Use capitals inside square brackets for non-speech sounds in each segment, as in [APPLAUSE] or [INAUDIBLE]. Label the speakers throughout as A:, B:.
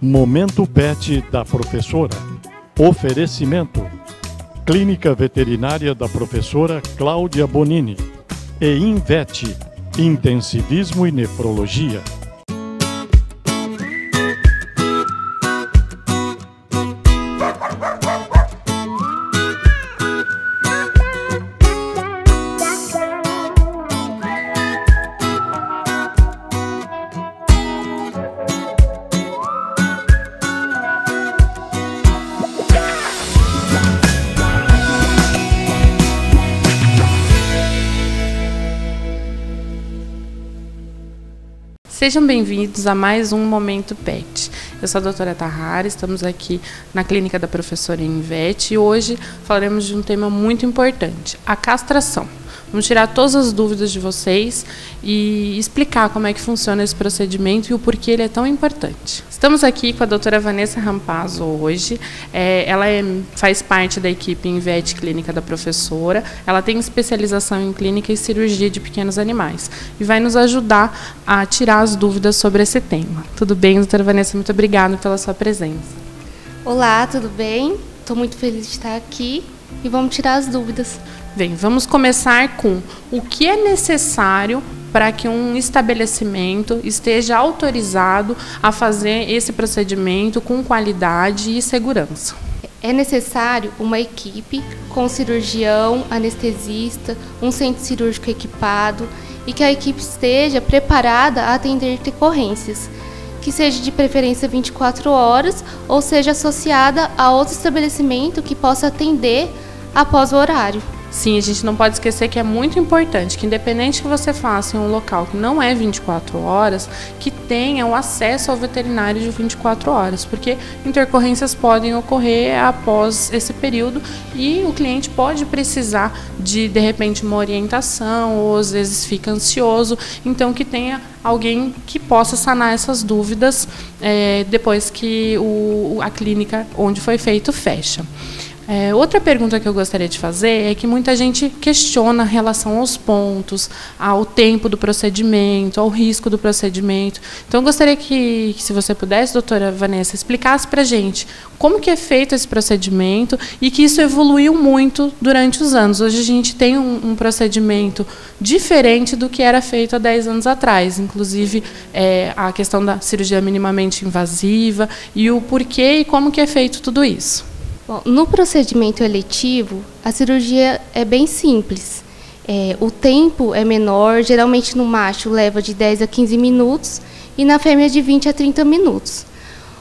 A: Momento Pet da professora. Oferecimento: Clínica Veterinária da professora Cláudia Bonini e Invete Intensivismo e Nefrologia.
B: Sejam bem-vindos a mais um Momento PET. Eu sou a doutora Tahara, estamos aqui na clínica da professora Invete e hoje falaremos de um tema muito importante, a castração. Vamos tirar todas as dúvidas de vocês e explicar como é que funciona esse procedimento e o porquê ele é tão importante. Estamos aqui com a doutora Vanessa Rampazzo hoje. É, ela é, faz parte da equipe Invete Clínica da professora. Ela tem especialização em clínica e cirurgia de pequenos animais e vai nos ajudar a tirar as dúvidas sobre esse tema. Tudo bem, doutora Vanessa? Muito obrigada pela sua presença.
C: Olá, tudo bem? Estou muito feliz de estar aqui e vamos tirar as dúvidas.
B: Bem, vamos começar com o que é necessário para que um estabelecimento esteja autorizado a fazer esse procedimento com qualidade e segurança.
C: É necessário uma equipe com cirurgião, anestesista, um centro cirúrgico equipado e que a equipe esteja preparada a atender decorrências, que seja de preferência 24 horas ou seja associada a outro estabelecimento que possa atender após o horário.
B: Sim, a gente não pode esquecer que é muito importante que, independente que você faça em um local que não é 24 horas, que tenha o acesso ao veterinário de 24 horas, porque intercorrências podem ocorrer após esse período e o cliente pode precisar de, de repente, uma orientação ou às vezes fica ansioso, então que tenha alguém que possa sanar essas dúvidas é, depois que o, a clínica onde foi feito fecha. É, outra pergunta que eu gostaria de fazer é que muita gente questiona a relação aos pontos, ao tempo do procedimento, ao risco do procedimento. Então, eu gostaria que, se você pudesse, doutora Vanessa, explicasse para a gente como que é feito esse procedimento e que isso evoluiu muito durante os anos. Hoje a gente tem um, um procedimento diferente do que era feito há 10 anos atrás, inclusive é, a questão da cirurgia minimamente invasiva e o porquê e como que é feito tudo isso.
C: Bom, no procedimento eletivo, a cirurgia é bem simples. É, o tempo é menor, geralmente no macho leva de 10 a 15 minutos e na fêmea de 20 a 30 minutos.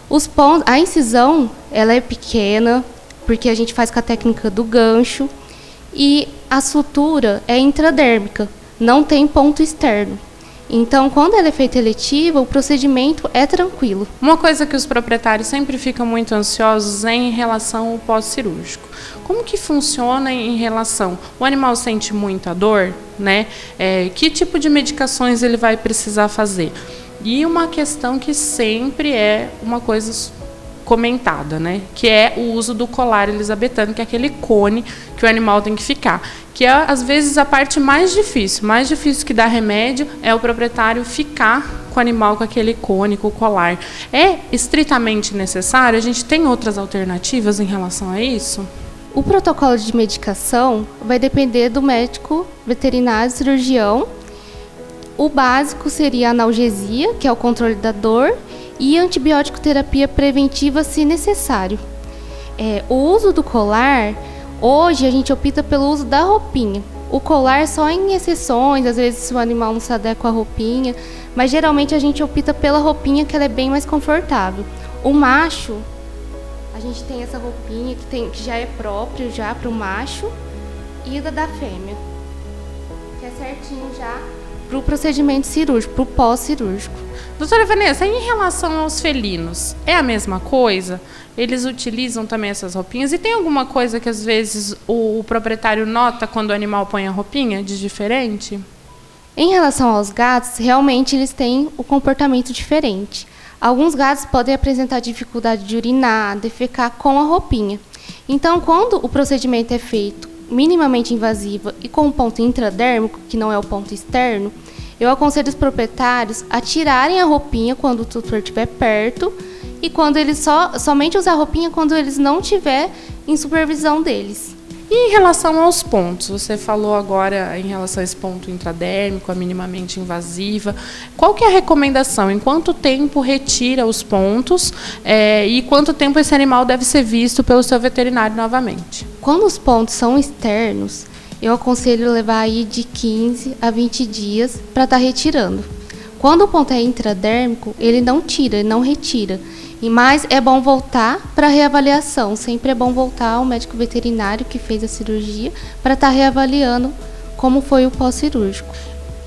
C: Os pontos, a incisão ela é pequena, porque a gente faz com a técnica do gancho, e a sutura é intradérmica, não tem ponto externo. Então, quando ela é feita eletiva, o procedimento é tranquilo.
B: Uma coisa que os proprietários sempre ficam muito ansiosos é em relação ao pós-cirúrgico. Como que funciona em relação? O animal sente muita dor, né? É, que tipo de medicações ele vai precisar fazer? E uma questão que sempre é uma coisa comentada, né? Que é o uso do colar elisabetano, que é aquele cone que o animal tem que ficar. Que é, às vezes, a parte mais difícil. Mais difícil que dar remédio é o proprietário ficar com o animal com aquele cone, com o colar. É estritamente necessário? A gente tem outras alternativas em relação a isso?
C: O protocolo de medicação vai depender do médico veterinário cirurgião. O básico seria a analgesia, que é o controle da dor, e antibiótico terapia preventiva se necessário. É, o uso do colar, hoje a gente opta pelo uso da roupinha. O colar só em exceções, às vezes se o animal não se adequa à roupinha, mas geralmente a gente opta pela roupinha que ela é bem mais confortável. O macho, a gente tem essa roupinha que, tem, que já é próprio já para o macho e da da fêmea, que é certinho já para o procedimento cirúrgico, para o pós-cirúrgico.
B: Doutora Vanessa, em relação aos felinos, é a mesma coisa? Eles utilizam também essas roupinhas? E tem alguma coisa que às vezes o, o proprietário nota quando o animal põe a roupinha de diferente?
C: Em relação aos gatos, realmente eles têm o comportamento diferente. Alguns gatos podem apresentar dificuldade de urinar, defecar com a roupinha. Então, quando o procedimento é feito minimamente invasiva e com um ponto intradérmico, que não é o ponto externo, eu aconselho os proprietários a tirarem a roupinha quando o tutor estiver perto e quando eles só somente usar roupinha quando eles não tiver em supervisão deles.
B: E em relação aos pontos, você falou agora em relação a esse ponto intradérmico, a minimamente invasiva. Qual que é a recomendação? Em quanto tempo retira os pontos é, e quanto tempo esse animal deve ser visto pelo seu veterinário novamente?
C: Quando os pontos são externos, eu aconselho levar aí de 15 a 20 dias para estar tá retirando. Quando o ponto é intradérmico, ele não tira, ele não retira. E mais é bom voltar para reavaliação. Sempre é bom voltar ao médico veterinário que fez a cirurgia para estar tá reavaliando como foi o pós-cirúrgico.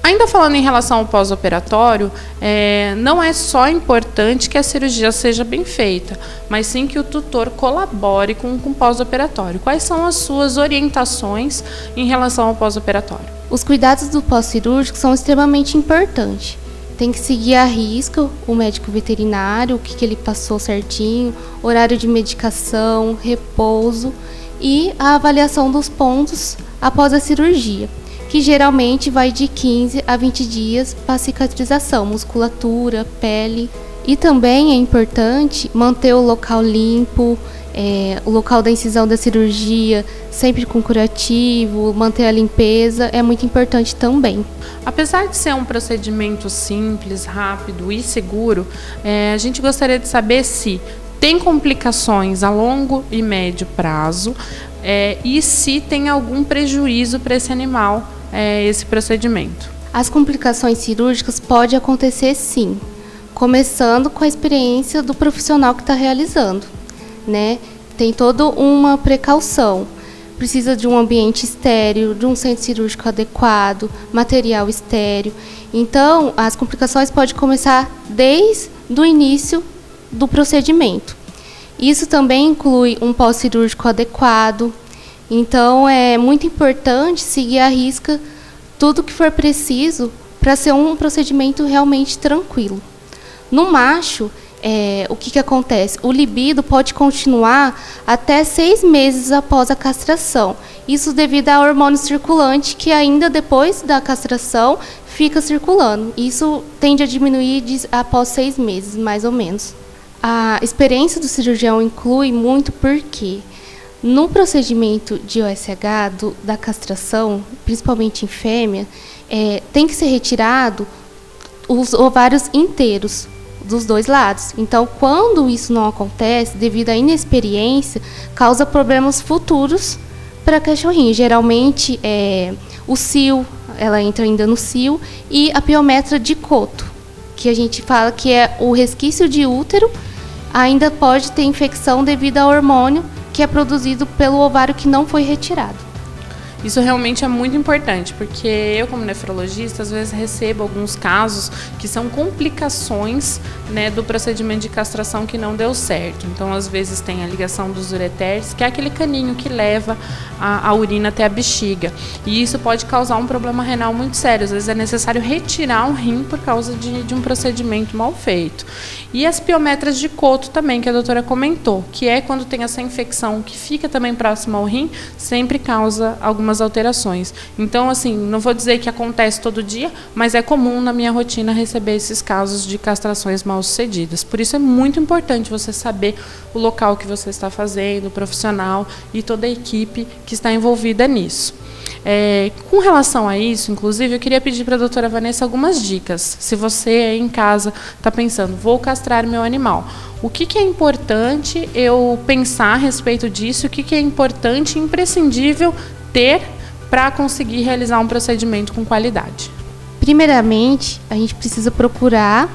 B: Ainda falando em relação ao pós-operatório, é, não é só importante que a cirurgia seja bem feita, mas sim que o tutor colabore com, com o pós-operatório. Quais são as suas orientações em relação ao pós-operatório?
C: Os cuidados do pós-cirúrgico são extremamente importantes tem que seguir a risca o médico veterinário, o que, que ele passou certinho, horário de medicação, repouso e a avaliação dos pontos após a cirurgia, que geralmente vai de 15 a 20 dias para cicatrização, musculatura, pele. E também é importante manter o local limpo, é, o local da incisão da cirurgia sempre com curativo, manter a limpeza é muito importante também.
B: Apesar de ser um procedimento simples, rápido e seguro, é, a gente gostaria de saber se tem complicações a longo e médio prazo é, e se tem algum prejuízo para esse animal é, esse procedimento.
C: As complicações cirúrgicas podem acontecer sim, começando com a experiência do profissional que está realizando né? Tem toda uma precaução. Precisa de um ambiente estéreo, de um centro cirúrgico adequado, material estéreo. Então, as complicações podem começar desde o início do procedimento. Isso também inclui um pós-cirúrgico adequado. Então, é muito importante seguir à risca tudo que for preciso para ser um procedimento realmente tranquilo. No macho, é, o que, que acontece? O libido pode continuar até seis meses após a castração. Isso devido ao hormônio circulante que ainda depois da castração fica circulando. Isso tende a diminuir após seis meses, mais ou menos. A experiência do cirurgião inclui muito porque no procedimento de OSH do, da castração, principalmente em fêmea, é, tem que ser retirado os ovários inteiros, dos dois lados. Então, quando isso não acontece, devido à inexperiência, causa problemas futuros para a cachorrinha. Geralmente, é, o cio, ela entra ainda no cio, e a piometra de coto, que a gente fala que é o resquício de útero, ainda pode ter infecção devido ao hormônio que é produzido pelo ovário que não foi retirado.
B: Isso realmente é muito importante, porque eu, como nefrologista, às vezes recebo alguns casos que são complicações né, do procedimento de castração que não deu certo. Então, às vezes, tem a ligação dos ureteres, que é aquele caninho que leva a, a urina até a bexiga. E isso pode causar um problema renal muito sério. Às vezes, é necessário retirar um rim por causa de, de um procedimento mal feito. E as piometras de coto também, que a doutora comentou, que é quando tem essa infecção que fica também próxima ao rim, sempre causa alguma algumas alterações. Então, assim, não vou dizer que acontece todo dia, mas é comum na minha rotina receber esses casos de castrações mal sucedidas. Por isso é muito importante você saber o local que você está fazendo, o profissional e toda a equipe que está envolvida nisso. É, com relação a isso, inclusive, eu queria pedir para a doutora Vanessa algumas dicas. Se você aí em casa está pensando, vou castrar meu animal, o que, que, é importante eu pensar a respeito disso? O que, que é importante e imprescindível ter para conseguir realizar um procedimento com qualidade?
C: Primeiramente, a gente precisa procurar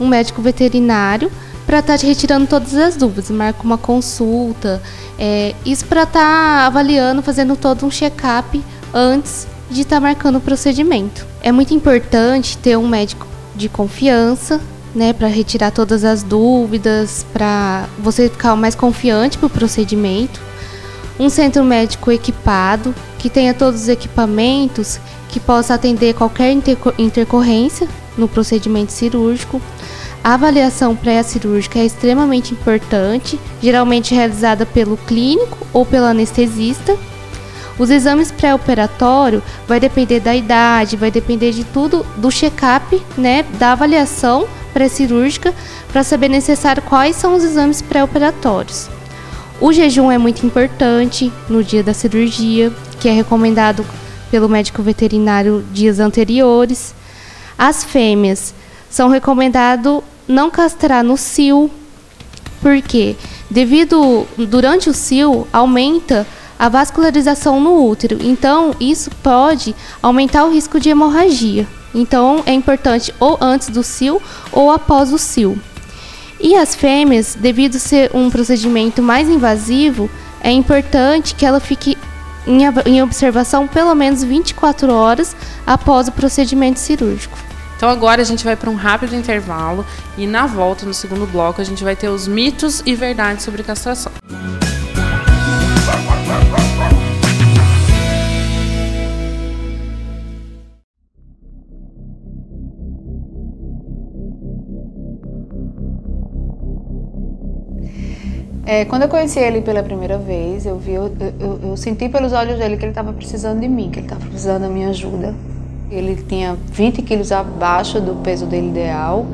C: um médico veterinário para estar tá retirando todas as dúvidas, marca uma consulta, é, isso para estar tá avaliando, fazendo todo um check-up antes de estar tá marcando o procedimento. É muito importante ter um médico de confiança, né, para retirar todas as dúvidas, para você ficar mais confiante para o procedimento um centro médico equipado, que tenha todos os equipamentos que possa atender qualquer intercorrência no procedimento cirúrgico. A avaliação pré-cirúrgica é extremamente importante, geralmente realizada pelo clínico ou pelo anestesista. Os exames pré-operatório vai depender da idade, vai depender de tudo do check-up, né, da avaliação pré-cirúrgica para saber necessário quais são os exames pré-operatórios. O jejum é muito importante no dia da cirurgia, que é recomendado pelo médico veterinário dias anteriores. As fêmeas são recomendado não castrar no cio, porque devido durante o cio aumenta a vascularização no útero. Então, isso pode aumentar o risco de hemorragia. Então, é importante ou antes do cio ou após o cio. E as fêmeas, devido ser um procedimento mais invasivo, é importante que ela fique em observação pelo menos 24 horas após o procedimento cirúrgico.
B: Então agora a gente vai para um rápido intervalo e na volta, no segundo bloco, a gente vai ter os mitos e verdades sobre castração.
D: É, quando eu conheci ele pela primeira vez, eu vi, eu, eu, eu senti pelos olhos dele que ele estava precisando de mim, que ele estava precisando da minha ajuda. Ele tinha 20 quilos abaixo do peso dele ideal.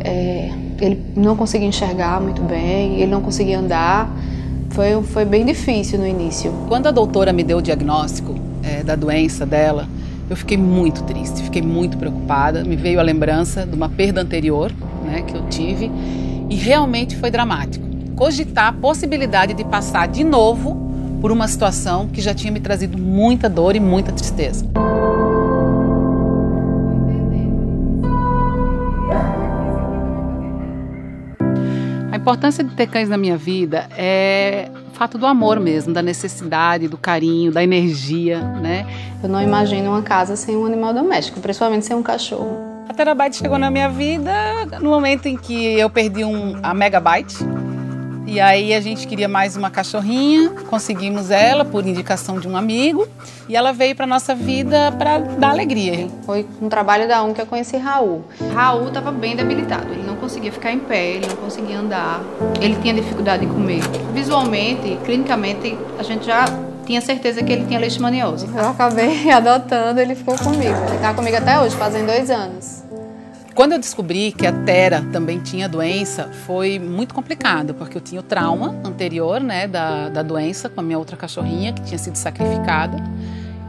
D: É, ele não conseguia enxergar muito bem, ele não conseguia andar. Foi, foi bem difícil no início.
E: Quando a doutora me deu o diagnóstico é, da doença dela, eu fiquei muito triste, fiquei muito preocupada. Me veio a lembrança de uma perda anterior né, que eu tive e realmente foi dramático. Cogitar a possibilidade de passar de novo por uma situação que já tinha me trazido muita dor e muita tristeza. Importância de ter cães na minha vida é o fato do amor mesmo, da necessidade, do carinho, da energia, né?
D: Eu não imagino uma casa sem um animal doméstico, principalmente sem um cachorro.
E: A Terabyte chegou na minha vida no momento em que eu perdi um, a Megabyte, e aí a gente queria mais uma cachorrinha, conseguimos ela por indicação de um amigo e ela veio para nossa vida para dar alegria.
D: Foi um trabalho da um que eu conheci Raul.
F: Raul estava bem debilitado, ele não conseguia ficar em pé, ele não conseguia andar, ele tinha dificuldade em comer. Visualmente, clinicamente, a gente já tinha certeza que ele tinha leishmaniose.
D: Eu acabei [LAUGHS] adotando, ele ficou comigo. Ele está comigo até hoje, fazem dois anos.
E: Quando eu descobri que a Tera também tinha doença, foi muito complicado, porque eu tinha o trauma anterior né, da, da doença com a minha outra cachorrinha, que tinha sido sacrificada.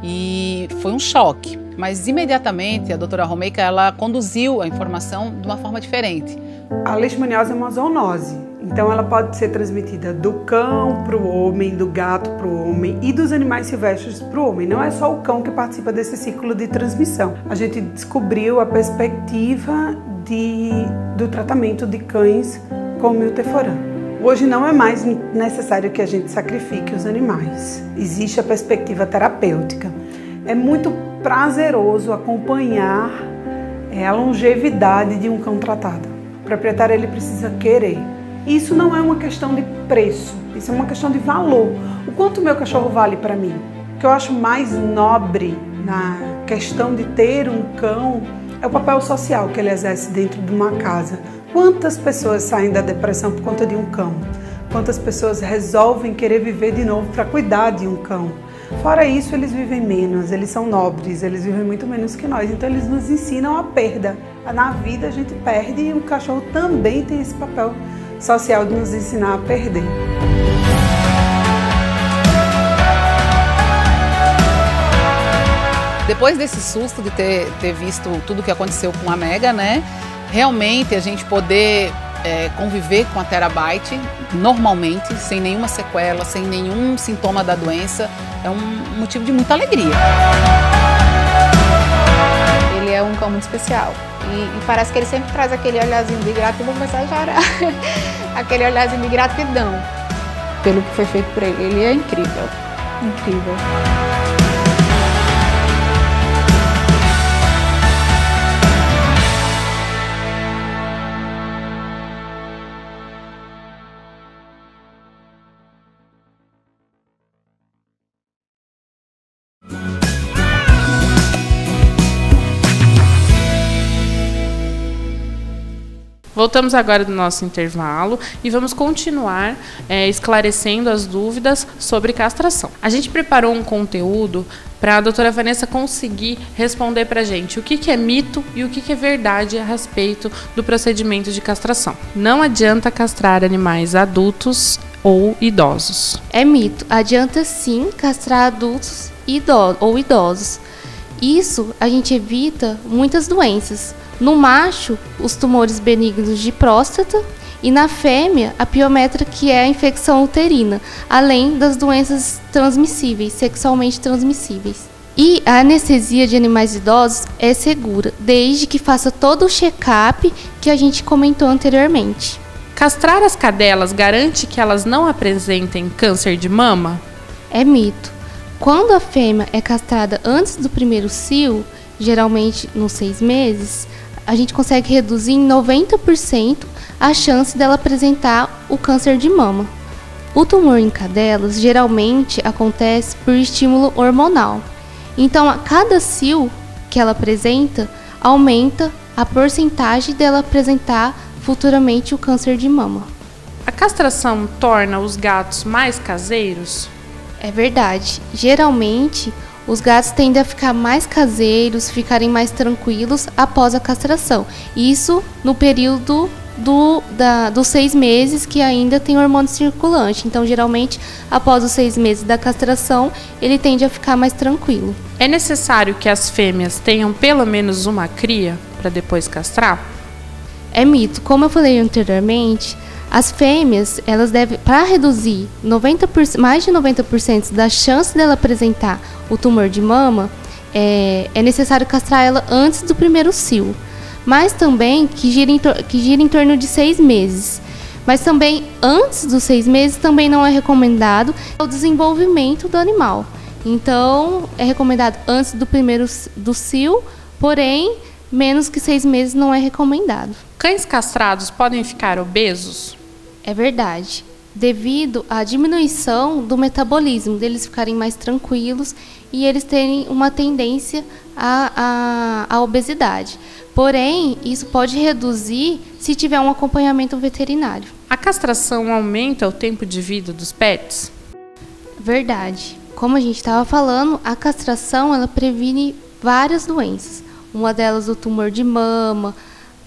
E: E foi um choque. Mas imediatamente a doutora Romeika ela conduziu a informação de uma forma diferente.
G: A leishmaniose é uma zoonose, então ela pode ser transmitida do cão para o homem, do gato para o homem e dos animais silvestres para o homem. Não é só o cão que participa desse ciclo de transmissão. A gente descobriu a perspectiva de, do tratamento de cães com milteforam. Hoje não é mais necessário que a gente sacrifique os animais. Existe a perspectiva terapêutica. É muito prazeroso acompanhar é, a longevidade de um cão tratado. O proprietário ele precisa querer. Isso não é uma questão de preço, isso é uma questão de valor. O quanto meu cachorro vale para mim? O que eu acho mais nobre na questão de ter um cão é o papel social que ele exerce dentro de uma casa. Quantas pessoas saem da depressão por conta de um cão? Quantas pessoas resolvem querer viver de novo para cuidar de um cão? Fora isso, eles vivem menos, eles são nobres, eles vivem muito menos que nós. Então, eles nos ensinam a perda. Na vida, a gente perde e o cachorro também tem esse papel social de nos ensinar a perder.
E: Depois desse susto de ter, ter visto tudo o que aconteceu com a Mega, né? Realmente a gente poder é, conviver com a Terabyte normalmente, sem nenhuma sequela, sem nenhum sintoma da doença, é um motivo de muita alegria.
D: Ele é um cão muito especial. E, e parece que ele sempre traz aquele olharzinho de gratidão, vou começar a chorar. aquele olharzinho de gratidão pelo que foi feito por ele. Ele é incrível, incrível.
B: Voltamos agora do nosso intervalo e vamos continuar é, esclarecendo as dúvidas sobre castração. A gente preparou um conteúdo para a doutora Vanessa conseguir responder para a gente o que, que, é mito e o que, que é verdade a respeito do procedimento de castração. Não adianta castrar animais adultos ou idosos.
C: É mito. Adianta sim castrar adultos idos ou idosos. Isso a gente evita muitas doenças no macho, os tumores benignos de próstata e na fêmea, a piometra, que é a infecção uterina, além das doenças transmissíveis, sexualmente transmissíveis. E a anestesia de animais idosos é segura, desde que faça todo o check-up que a gente comentou anteriormente.
B: Castrar as cadelas garante que elas não apresentem câncer de mama?
C: É mito. Quando a fêmea é castrada antes do primeiro cio, geralmente nos seis meses, a gente consegue reduzir em 90% a chance dela apresentar o câncer de mama. O tumor em cadelas geralmente acontece por estímulo hormonal. Então, a cada cio que ela apresenta, aumenta a porcentagem dela apresentar futuramente o câncer de mama.
B: A castração torna os gatos mais caseiros?
C: É verdade. Geralmente, os gatos tendem a ficar mais caseiros, ficarem mais tranquilos após a castração. Isso no período do, da, dos seis meses que ainda tem hormônio circulante. Então, geralmente, após os seis meses da castração, ele tende a ficar mais tranquilo.
B: É necessário que as fêmeas tenham pelo menos uma cria para depois castrar?
C: É mito. Como eu falei anteriormente, as fêmeas, elas devem, para reduzir 90%, mais de 90% da chance dela apresentar o tumor de mama, é, é necessário castrar ela antes do primeiro cio. Mas também que gira, em, que gira em torno de seis meses. Mas também antes dos seis meses também não é recomendado o desenvolvimento do animal. Então é recomendado antes do primeiro do cio, porém menos que seis meses não é recomendado.
B: Cães castrados podem ficar obesos?
C: É verdade. Devido à diminuição do metabolismo, deles ficarem mais tranquilos e eles terem uma tendência à, à, à obesidade. Porém, isso pode reduzir se tiver um acompanhamento veterinário.
B: A castração aumenta o tempo de vida dos pets?
C: Verdade. Como a gente estava falando, a castração ela previne várias doenças. Uma delas o tumor de mama,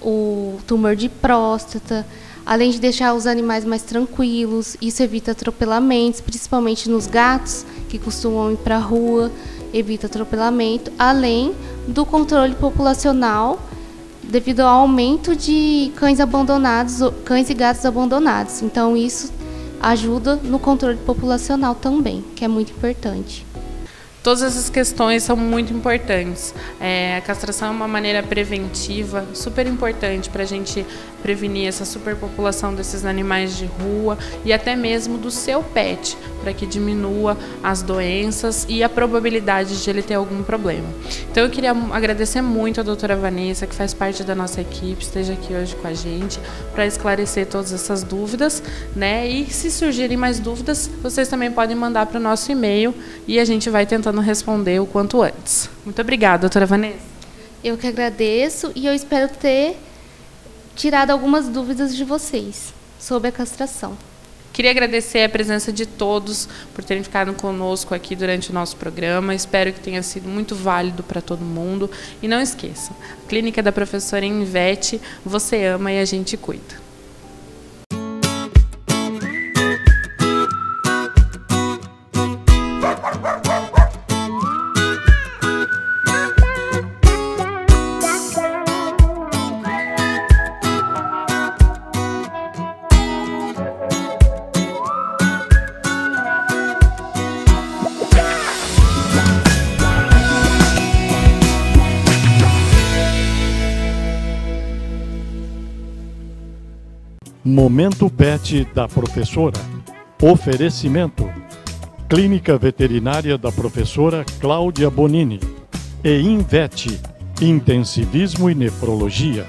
C: o tumor de próstata, além de deixar os animais mais tranquilos. Isso evita atropelamentos, principalmente nos gatos que costumam ir para a rua, evita atropelamento, além do controle populacional devido ao aumento de cães abandonados, cães e gatos abandonados. Então isso ajuda no controle populacional também, que é muito importante.
B: Todas essas questões são muito importantes. É, a castração é uma maneira preventiva, super importante para a gente prevenir essa superpopulação desses animais de rua e até mesmo do seu pet, para que diminua as doenças e a probabilidade de ele ter algum problema. Então eu queria agradecer muito a doutora Vanessa, que faz parte da nossa equipe, esteja aqui hoje com a gente para esclarecer todas essas dúvidas, né? E se surgirem mais dúvidas, vocês também podem mandar para o nosso e-mail e a gente vai tentando tentando responder o quanto antes. Muito obrigada, doutora Vanessa.
C: Eu que agradeço e eu espero ter tirado algumas dúvidas de vocês sobre a castração.
B: Queria agradecer a presença de todos por terem ficado conosco aqui durante o nosso programa. Espero que tenha sido muito válido para todo mundo. E não esqueçam, a clínica da professora Invete, você ama e a gente cuida.
A: Momento Pet da professora. Oferecimento: Clínica Veterinária da professora Cláudia Bonini e Invete Intensivismo e Nefrologia.